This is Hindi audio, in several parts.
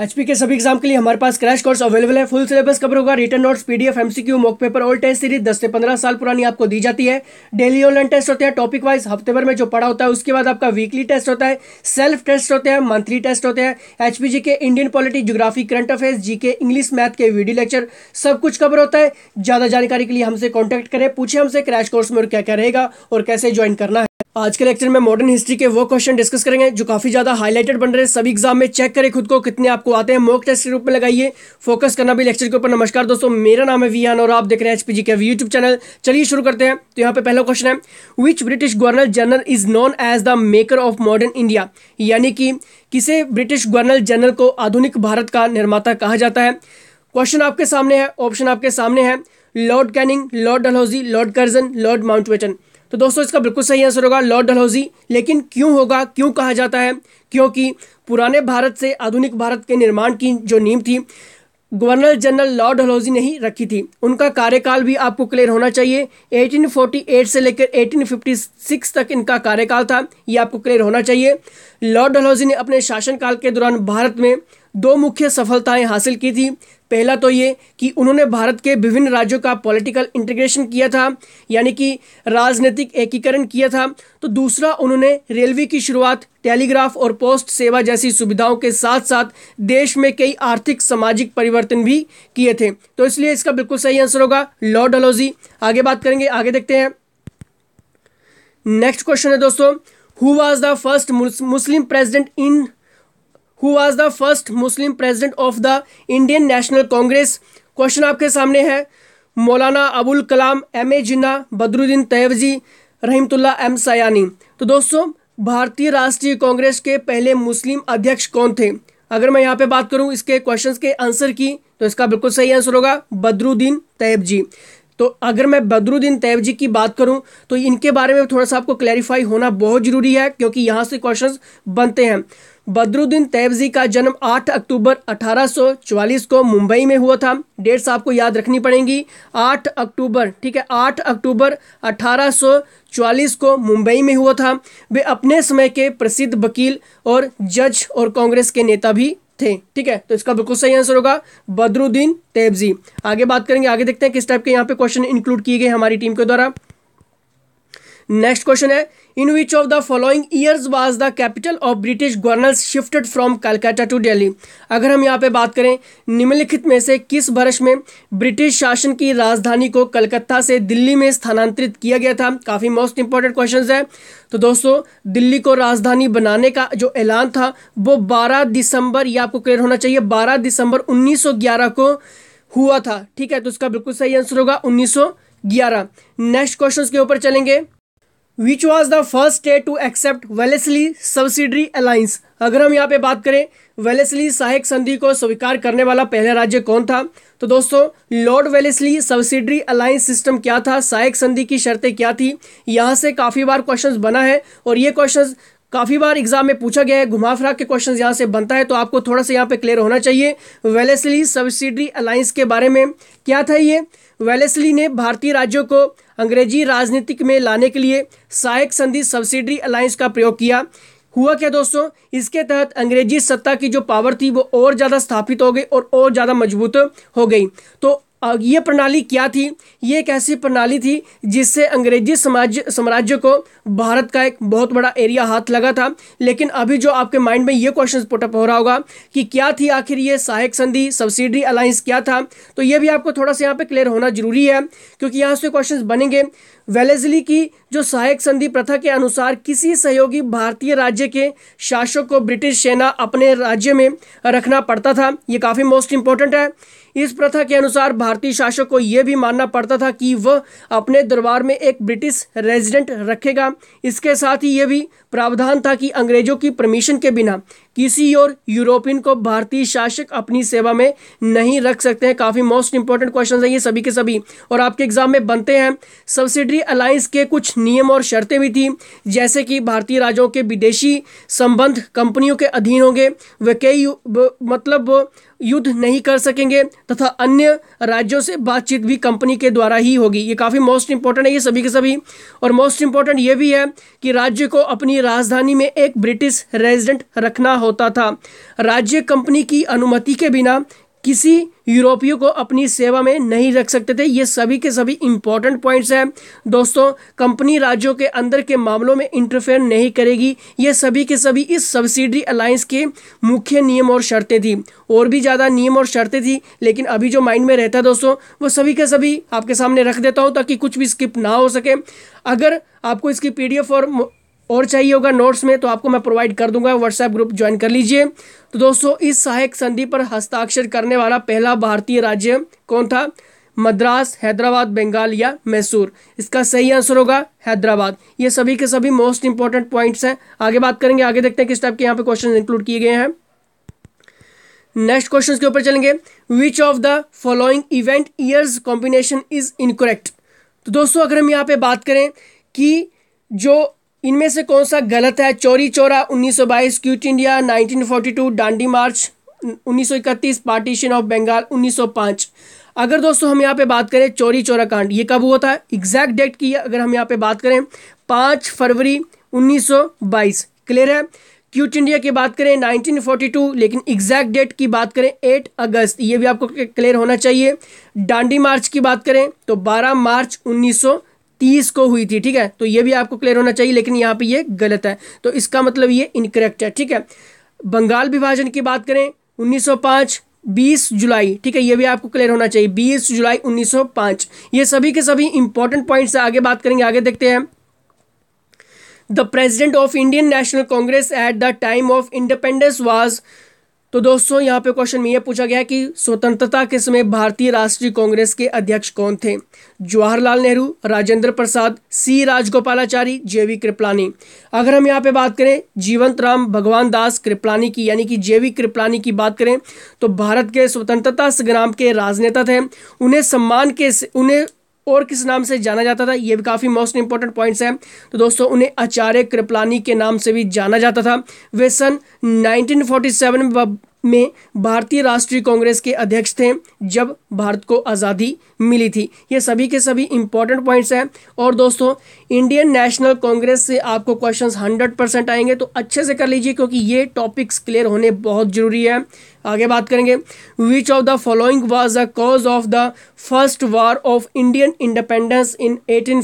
एचपी के सभी एग्ज़ाम के लिए हमारे पास क्रैश कोर्स अवेलेबल है। फुल सिलेबस कवर होगा written notes PDF MCQ mock paper all test series दस से पंद्रह साल पुरानी आपको दी जाती है। डेली ऑनलाइन टेस्ट होते हैं टॉपिक वाइज हफ़्ते भर में जो पढ़ा होता है, उसके बाद आपका वीकली टेस्ट होता है सेल्फ टेस्ट होते हैं मंथली टेस्ट होते हैं। एचपीजी के Indian polity geography current affairs GK English math के वीडियो लेक्चर सब कुछ कवर होता है। ज़्यादा जानकारी के लिए हमसे कॉन्टैक्ट करें, पूछे हमसे क्रैश कोर्स में और क्या क्या रहेगा और कैसे ज्वाइन करना है। आज के लेक्चर में मॉडर्न हिस्ट्री के वो क्वेश्चन डिस्कस करेंगे, जो काफ़ी ज़्यादा हाईलाइटेड बन रहे हैं। सभी एग्ज़ाम में चेक करें खुद को, कितने आपको आते हैं। मॉक टेस्ट के रूप में लगाइए। फोकस करना भी लेक्चर के ऊपर। नमस्कार दोस्तों, मेरा नाम है वियान और आप देख रहे हैं एचपीजी के यूट्यूब चैनल चलिए शुरू करते हैं। तो यहाँ पे पहला क्वेश्चन है which British governor general is known as the maker of modern India यानी कि किसे ब्रिटिश गवर्नर जनरल को आधुनिक भारत का निर्माता कहा जाता है? क्वेश्चन आपके सामने है ऑप्शन आपके सामने है। Lord Canning Lord Dalhousie Lord Curzon Lord Mountbatten तो दोस्तों, इसका बिल्कुल सही आंसर होगा लॉर्ड डलहौजी लेकिन क्यों होगा, क्यों कहा जाता है? क्योंकि पुराने भारत से आधुनिक भारत के निर्माण की जो नींव थी, गवर्नर जनरल लॉर्ड डलहौजी ने ही रखी थी। उनका कार्यकाल भी आपको क्लियर होना चाहिए। 1848 से लेकर 1856 तक इनका कार्यकाल था, ये आपको क्लियर होना चाहिए। लॉर्ड डलहौजी ने अपने शासनकाल के दौरान भारत में दो मुख्य सफलताएँ हासिल की थी। पहला तो ये कि उन्होंने भारत के विभिन्न राज्यों का पॉलिटिकल इंटीग्रेशन किया था, यानी कि राजनीतिक एकीकरण किया था। तो दूसरा, उन्होंने रेलवे की शुरुआत टेलीग्राफ और पोस्ट सेवा जैसी सुविधाओं के साथ साथ देश में कई आर्थिक, सामाजिक परिवर्तन भी किए थे। तो इसलिए इसका बिल्कुल सही आंसर होगा लॉर्ड डलोजी आगे बात करेंगे, आगे देखते हैं। नेक्स्ट क्वेश्चन है दोस्तों who was the first Muslim president in who was the first Muslim president of the Indian National Congress question आपके सामने है। Maulana Abul Kalam M A Jinnah, Badruddin Tyabji Rahimtulla M Sayani. तो दोस्तों, भारतीय राष्ट्रीय कांग्रेस के पहले मुस्लिम अध्यक्ष कौन थे? अगर मैं यहाँ पे बात करूँ इसके क्वेश्चंस के आंसर की तो इसका बिल्कुल सही आंसर होगा बदरुद्दीन तैयब जी तो अगर मैं बदरुद्दीन तैयब जी की बात करूँ तो इनके बारे में थोड़ा सा आपको क्लैरिफाई होना बहुत ज़रूरी है, क्योंकि यहाँ से क्वेश्चंस बनते हैं। बदरुद्दीन तैयबजी का जन्म 8 अक्टूबर 1844 को मुंबई में हुआ था। डेट्स आपको याद रखनी पड़ेंगी। 8 अक्टूबर, ठीक है 8 अक्टूबर 1844 को मुंबई में हुआ था। वे अपने समय के प्रसिद्ध वकील और जज और कांग्रेस के नेता भी थे, ठीक है तो इसका बिल्कुल सही आंसर होगा बदरुद्दीन तैयबजी आगे बात करेंगे, आगे देखते हैं किस टाइप के यहाँ पे क्वेश्चन इंक्लूड किए गए हमारी टीम के द्वारा। नेक्स्ट क्वेश्चन है in which of the following years was the capital of British governor shifted from Calcutta to Delhi अगर हम यहाँ पे बात करें, निम्नलिखित में से किस वर्ष में ब्रिटिश शासन की राजधानी को कलकत्ता से दिल्ली में स्थानांतरित किया गया था? काफ़ी मोस्ट इंपॉर्टेंट क्वेश्चन है। तो दोस्तों, दिल्ली को राजधानी बनाने का जो ऐलान था, वो बारह दिसंबर, ये आपको क्लियर होना चाहिए, बारह दिसंबर उन्नीस सौ ग्यारह को हुआ था। ठीक है तो इसका बिल्कुल सही आंसर होगा, उन्नीस सौ ग्यारह। नेक्स्ट क्वेश्चन के ऊपर चलेंगे। Which was the first state to accept Wellesley subsidiary alliance अगर हम यहाँ पे बात करें वेलेसली सहायक संधि को स्वीकार करने वाला पहला राज्य कौन था? तो दोस्तों Lord Wellesley subsidiary alliance system क्या था? सहायक संधि की शर्तें क्या थी? यहाँ से काफ़ी बार क्वेश्चंस बना है और ये क्वेश्चंस काफ़ी बार एग्ज़ाम में पूछा गया है, घुमा फिरा के क्वेश्चन यहाँ से बनता है तो आपको थोड़ा सा यहाँ पे क्लियर होना चाहिए। वेलेसली सब्सिडरी अलायंस के बारे में क्या था ये? वेलेसली ने भारतीय राज्यों को अंग्रेज़ी राजनीतिक में लाने के लिए सहायक संधि सब्सिडरी अलायंस का प्रयोग किया। हुआ क्या दोस्तों? इसके तहत अंग्रेज़ी सत्ता की जो पावर थी, वो और ज़्यादा स्थापित हो गई और और ज़्यादा मज़बूत हो गई। तो ये प्रणाली क्या थी? ये एक ऐसी प्रणाली थी जिससे अंग्रेज़ी समाज, साम्राज्य को भारत का एक बहुत बड़ा एरिया हाथ लगा था। लेकिन अभी जो आपके माइंड में ये क्वेश्चन पुटअप हो रहा होगा कि क्या थी आखिर ये सहायक संधि सब्सिडरी अलायंस क्या था? तो ये भी आपको थोड़ा सा यहाँ पे क्लियर होना ज़रूरी है, क्योंकि यहाँ से क्वेश्चन बनेंगे। वेलेजली की, जो सहायक संधि प्रथा के अनुसार किसी सहयोगी भारतीय राज्य के शासक को ब्रिटिश सेना अपने राज्य में रखना पड़ता था, ये काफ़ी मोस्ट इंपॉर्टेंट है। इस प्रथा के अनुसार भारतीय शासक को यह भी मानना पड़ता था कि वह अपने दरबार में एक ब्रिटिश रेजिडेंट रखेगा। इसके साथ ही यह भी प्रावधान था कि अंग्रेज़ों की परमिशन के बिना किसी और यूरोपियन को भारतीय शासक अपनी सेवा में नहीं रख सकते हैं। काफ़ी मोस्ट इंपॉर्टेंट क्वेश्चन है ये सभी के सभी। और आपके एग्ज़ाम में बनते हैं। सब्सिडरी अलायंस के कुछ नियम और शर्तें भी थी। जैसे कि भारतीय राज्यों के विदेशी संबंध कंपनियों के अधीन होंगे। वे कई मतलब युद्ध नहीं कर सकेंगे, तथा अन्य राज्यों से बातचीत भी कंपनी के द्वारा ही होगी। ये काफ़ी मोस्ट इंपॉर्टेंट है ये सभी के सभी। और मोस्ट इंपॉर्टेंट ये भी है कि राज्य को अपनी राजधानी में एक ब्रिटिश रेजिडेंट रखना होता था। राज्य कंपनी की अनुमति के बिना किसी यूरोपियों को अपनी सेवा में नहीं रख सकते थे। ये सभी के सभी इंपॉर्टेंट पॉइंट्स हैं। दोस्तों कंपनी राज्यों के अंदर के मामलों में इंटरफेयर नहीं करेगी। ये सभी के सभी इस सब्सिडरी अलायंस के मुख्य नियम और शर्तें थी। और भी ज़्यादा नियम और शर्तें थी, लेकिन अभी जो माइंड में रहता है दोस्तों, वो सभी के सभी आपके सामने रख देता हूँ ताकि कुछ भी स्किप ना हो सके। अगर आपको इसकी पीडीएफ और और चाहिए होगा नोट्स में तो आपको मैं प्रोवाइड कर दूँगा व्हाट्सएप ग्रुप ज्वाइन कर लीजिए। तो दोस्तों, इस सहायक संधि पर हस्ताक्षर करने वाला पहला भारतीय राज्य कौन था? मद्रास, हैदराबाद, बंगाल या मैसूर। इसका सही आंसर होगा हैदराबाद। ये सभी के सभी मोस्ट इंपॉर्टेंट पॉइंट्स हैं। आगे बात करेंगे, आगे देखते हैं किस टाइप के यहाँ पे क्वेश्चन इंक्लूड किए गए हैं। नेक्स्ट क्वेश्चन के ऊपर चलेंगे। Which of the following event years combination is incorrect तो दोस्तों, अगर हम यहाँ पे बात करें कि जो इनमें से कौन सा गलत है? Chauri Chaura 1922 quit India 1942 Dandi march 1931 partition of Bengal 1905 अगर दोस्तों हम यहाँ पे बात करें चोरी चोरा कांड, ये कब हुआ था? एग्जैक्ट डेट की अगर हम यहाँ पे बात करें, पाँच फरवरी 1922 क्लियर है? क्यूट इंडिया की बात करें 1942 लेकिन एग्जैक्ट डेट की बात करें 8 अगस्त। ये भी आपको क्लियर होना चाहिए। डांडी मार्च की बात करें तो 12 मार्च उन्नीस तीस को हुई थी, ठीक है? तो ये भी आपको क्लियर होना चाहिए, लेकिन यहाँ पे ये गलत है। तो इसका मतलब ये इनकरेक्ट है, ठीक है? बंगाल विभाजन की बात करें 1905 20 जुलाई, ठीक है? ये भी आपको क्लियर होना चाहिए 20 जुलाई 1905 ये सभी के सभी इंपॉर्टेंट पॉइंट्स आगे बात करेंगे, आगे देखते हैं। The president of Indian National Congress at the time of independence was तो दोस्तों, यहाँ पे क्वेश्चन में यह पूछा गया कि स्वतंत्रता के समय भारतीय राष्ट्रीय कांग्रेस के अध्यक्ष कौन थे? जवाहरलाल नेहरू, राजेंद्र प्रसाद, सी राजगोपालाचारी जेवी कृपलानी। अगर हम यहाँ पे बात करें, जीवंत राम भगवान दास कृपलानी की, यानी कि जेवी कृपलानी की बात करें तो भारत के स्वतंत्रता संग्राम के राजनेता थे। उन्हें सम्मान के उन्हें और किस नाम से जाना जाता था, ये भी काफ़ी मोस्ट इंपॉर्टेंट पॉइंट्स हैं। तो दोस्तों, उन्हें आचार्य कृपलानी के नाम से भी जाना जाता था। वे सन 1947 में में भारतीय राष्ट्रीय कांग्रेस के अध्यक्ष थे, जब भारत को आज़ादी मिली थी। ये सभी के सभी इंपॉर्टेंट पॉइंट्स हैं। और दोस्तों इंडियन नेशनल कांग्रेस से आपको क्वेश्चंस हंड्रेड परसेंट आएँगे तो अच्छे से कर लीजिए, क्योंकि ये टॉपिक्स क्लियर होने बहुत ज़रूरी है। आगे बात करेंगे। Which of the following was the cause of the first war of Indian independence in eighteen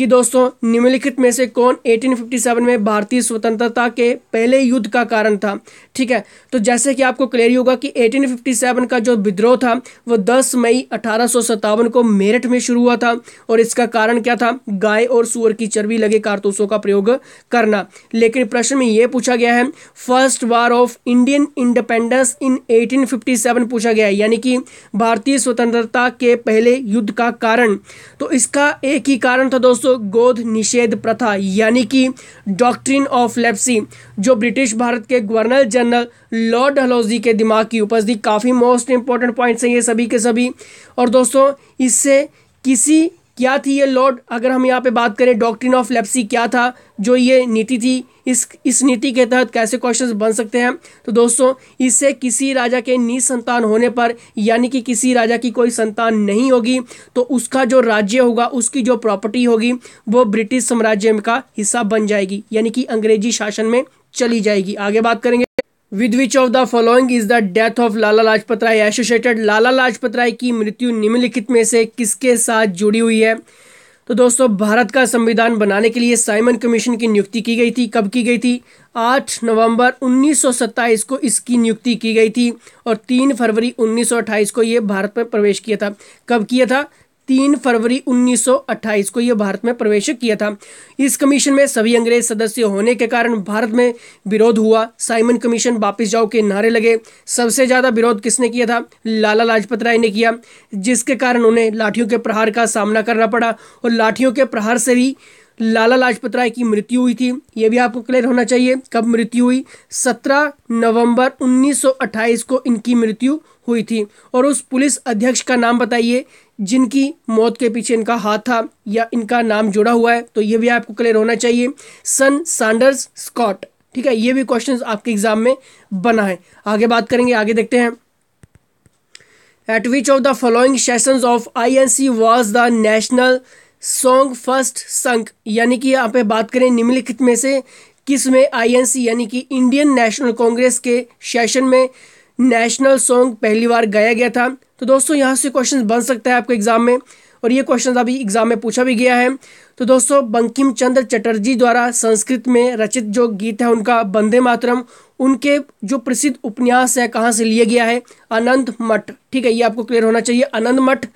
कि दोस्तों, निम्नलिखित में से कौन 1857 में भारतीय स्वतंत्रता के पहले युद्ध का कारण था? ठीक है तो जैसे कि आपको क्लियर होगा कि 1857 का जो विद्रोह था, वो 10 मई अठारह को मेरठ में शुरू हुआ था और इसका कारण क्या था? गाय और सुअर की चर्बी लगे कारतूसों का प्रयोग करना। लेकिन प्रश्न में यह पूछा गया है first war of Indian independence in eighteen पूछा गया है, यानी कि भारतीय स्वतंत्रता के पहले युद्ध का कारण। तो इसका एक ही कारण था दोस्तों गोद निषेध प्रथा, यानी कि डॉक्ट्रिन ऑफ़ लेप्सी जो ब्रिटिश भारत के गवर्नर जनरल लॉर्ड हलोजी के दिमाग की उपज काफ़ी मोस्ट इंपॉर्टेंट पॉइंट्स हैं ये सभी के सभी। और दोस्तों, इससे किसी क्या थी ये लॉर्ड? अगर हम यहाँ पे बात करें डॉक्ट्रिन ऑफ़ लेप्सी क्या था? जो ये नीति थी, इस इस नीति के तहत कैसे क्वेश्चंस बन सकते हैं? तो दोस्तों, इससे किसी राजा के निसंतान होने पर, यानी कि किसी राजा की कोई संतान नहीं होगी तो उसका जो राज्य होगा, उसकी जो प्रॉपर्टी होगी, वो ब्रिटिश साम्राज्य का हिस्सा बन जाएगी, यानी कि अंग्रेज़ी शासन में चली जाएगी। आगे बात करेंगे। With which of the following is the death of Lala Lajpat Rai associated Lala Lajpat Rai की मृत्यु निम्नलिखित में से किसके साथ जुड़ी हुई है? तो दोस्तों, भारत का संविधान बनाने के लिए साइमन कमीशन की नियुक्ति की गई थी। कब की गई थी? 8 नवंबर 1927 को इसकी नियुक्ति की गई थी और 3 फरवरी 1928 को ये भारत में प्रवेश किया था। कब किया था? तीन फरवरी 1928 को यह भारत में प्रवेश किया था। इस कमीशन में सभी अंग्रेज़ सदस्य होने के कारण भारत में विरोध हुआ। साइमन कमीशन वापिस जाओ के नारे लगे। सबसे ज़्यादा विरोध किसने किया था? लाला लाजपत राय ने किया, जिसके कारण उन्हें लाठियों के प्रहार का सामना करना पड़ा और लाठियों के प्रहार से भी लाला लाजपत राय की मृत्यु हुई थी। ये भी आपको क्लियर होना चाहिए, कब मृत्यु हुई? 17 नवंबर 1928 को इनकी मृत्यु हुई थी। और उस पुलिस अध्यक्ष का नाम बताइए जिनकी मौत के पीछे इनका हाथ था या इनका नाम जुड़ा हुआ है तो ये भी आपको क्लियर होना चाहिए। सन सैंडर्स स्कॉट, ठीक है? ये भी क्वेश्चन आपके एग्ज़ाम में बना है। आगे बात करेंगे, आगे देखते हैं। At which of the following session of I N C was the national song first sung यानी कि यहाँ पे बात करें निम्नलिखित में से, किसमें आईएनसी यानी कि इंडियन नेशनल कांग्रेस के सेशन में नेशनल सॉन्ग पहली बार गाया गया था? तो दोस्तों, यहाँ से क्वेश्चन बन सकता है आपके एग्ज़ाम में। और ये क्वेश्चन अभी एग्ज़ाम में पूछा भी गया है। तो दोस्तों, बंकिम चंद्र चटर्जी द्वारा संस्कृत में रचित जो गीत है उनका बंदे मातरम, उनके जो प्रसिद्ध उपन्यास है, कहाँ से लिया गया है? अनंत मठ। ठीक है, ये आपको क्लियर होना चाहिए। अनंत मठ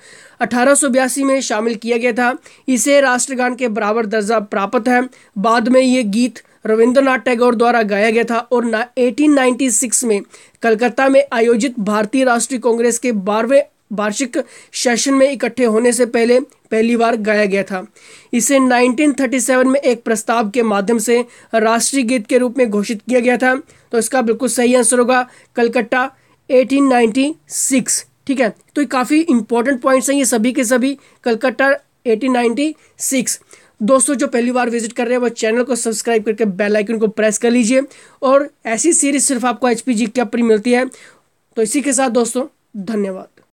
अठारह सौ बयासी में शामिल किया गया था। इसे राष्ट्रगान के बराबर दर्जा प्राप्त है। बाद में ये गीत रविंद्रनाथ टैगोर द्वारा गाया गया था और 1896 में कलकत्ता में आयोजित भारतीय राष्ट्रीय कांग्रेस के बारहवें वार्षिक सेशन में इकट्ठे होने से पहले पहली बार गाया गया था। इसे 1937 में एक प्रस्ताव के माध्यम से राष्ट्रीय गीत के रूप में घोषित किया गया था। तो इसका बिल्कुल सही आंसर होगा कलकत्ता 1896 ठीक है? तो ये काफ़ी इंपॉर्टेंट पॉइंट्स हैं ये सभी के सभी, कलकत्ता 1896 दोस्तों, जो पहली बार विज़िट कर रहे हैं, वो चैनल को सब्सक्राइब करके बेल आइकन को प्रेस कर लीजिए। और ऐसी सीरीज़ सिर्फ़ आपको एच पी जी मिलती है। तो इसी के साथ दोस्तों, धन्यवाद।